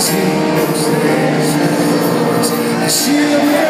Cause he knows there's no one. I see